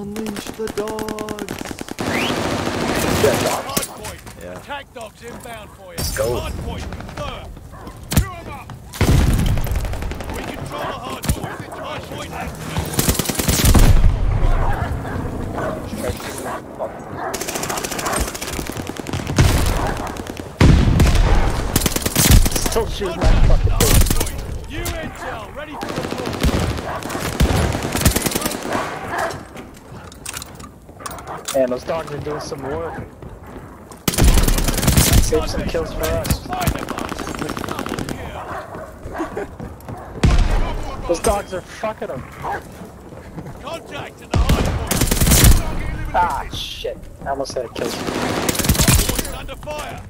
Unleash the dogs. Hardpoint. Yeah. Attack dogs inbound for you. go. Hardpoint confirmed. Chew 'em up. We control the hardpoint. Hardpoint activated. Still shooting my Contact fucking the face. hardpoint. Intel ready for deployment. And those dogs are doing some work. Save some kills for us. Those dogs are fucking them. Contact at the hardpoint. Ah, shit. I almost had a kill. Under fire.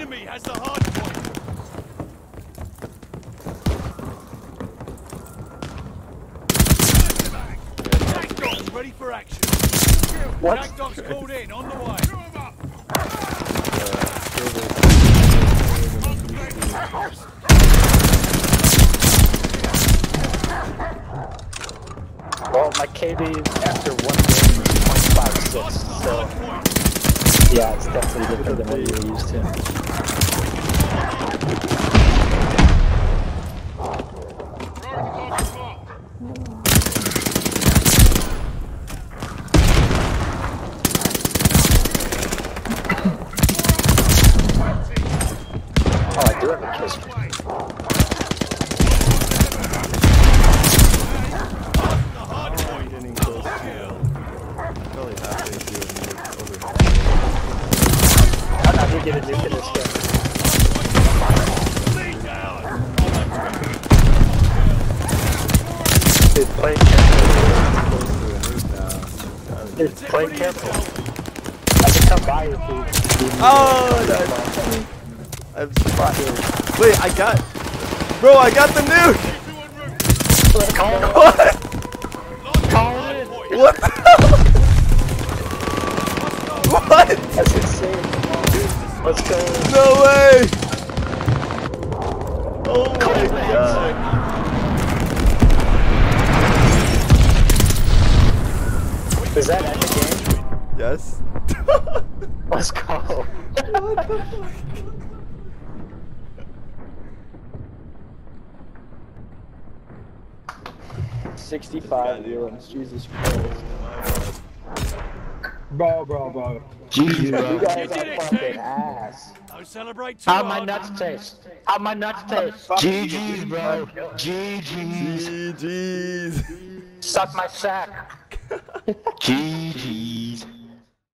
Enemy has the hardpoint. Attack dogs ready for action. What? Attack dogs called in on the way. Well, my KD after one game is 0.56, so Hardpoint. Yeah, it's definitely different than what you were used to. Oh, I do have a kill gonna get a nuke in this game. Dude, play careful. Close to a nuke now. Dude, play careful. I can come by if you. Oh, that- I'm fucking. Wait, I got. Bro, I got the nuke! Call it. What? Call it. What the hell? What? That's insane. Let's go. No way! Oh my god. Is that at the game? Yes? Let's go. Sixty-five viewings. Jesus Christ. Bro, bro, bro. GG, You bro. guys You are fucking team. Ass. Don't oh, celebrate too How my hard. nuts taste? How my nuts taste? GG's, bro. GG's. GG's. Suck my sack. GG's.